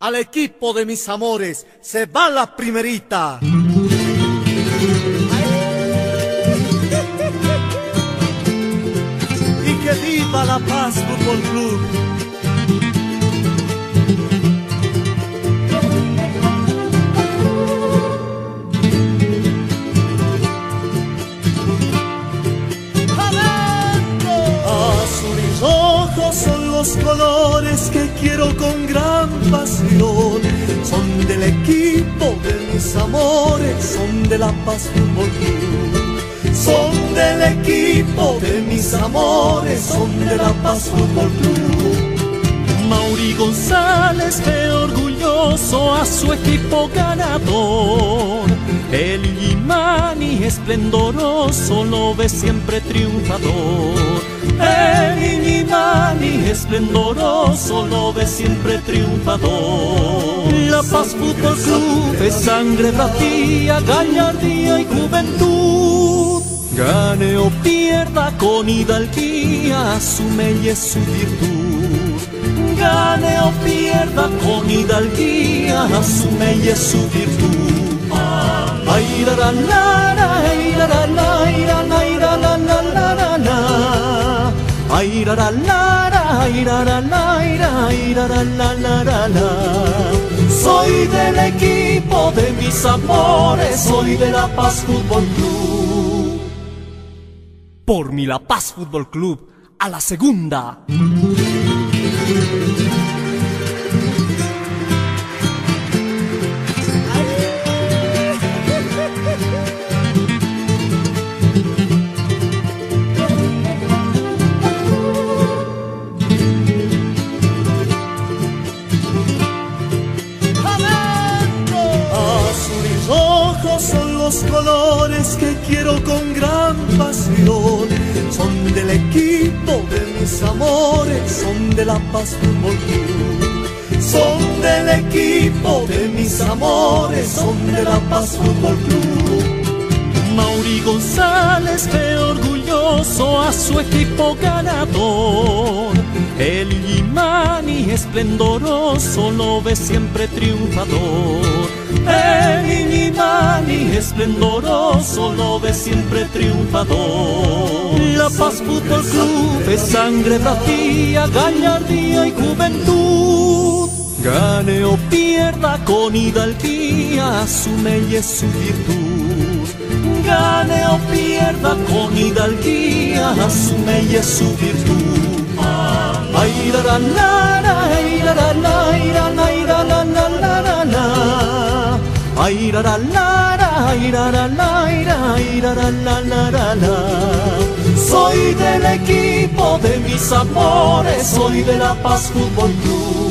Al equipo de mis amores se va la primerita. Y que viva la paz Fútbol Club. Azul y rojo son los colores que quiero con gran pasión. De la paz fútbol club. Son del equipo de mis amores, son de la paz fútbol club. Mauri González ve orgulloso a su equipo ganador. El Imani esplendoroso lo ve siempre triunfador. El Imani esplendoroso lo ve siempre triunfador. La Paz Fútbol Club sangre bravía, gallardía y juventud. Gane o pierda con hidalguía, asume y su virtud gane o pierda con hidalguía, asume y es su virtud. Ay, la, la, la, ay, la, la, la, ay, la, la, la, la, la, la, la. Ay, la, la, la, ay, la, la, la, ay, la, la, la, la, la, la. Soy del equipo de mis amores, soy de La Paz Fútbol Club. Por mi La Paz Fútbol Club, a la segunda. Los colores que quiero con gran pasión. Son del equipo de mis amores, son de la paz fútbol. Son del equipo de mis amores, son de la paz fútbol club. Mauri González ve orgulloso a su equipo ganador. El Imani esplendoroso lo ve siempre triunfador. El siempre triunfador. La Paz Fútbol Club es sangre bravía, gallardía y juventud. Gane o pierda con hidalguía, asume y es su virtud. Gane o pierda con hidalguía, asume y es su virtud. Ay, la, la, la, Soy del equipo de mis amores, soy de La Paz Fútbol Club.